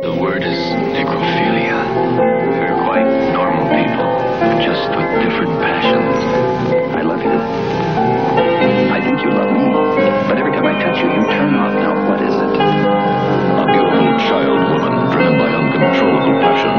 The word is necrophilia. We're quite normal people, just with different passions. I love you. I think you love me. But every time I touch you, you turn off. Now, what is it? A beautiful child woman, driven by uncontrollable passion.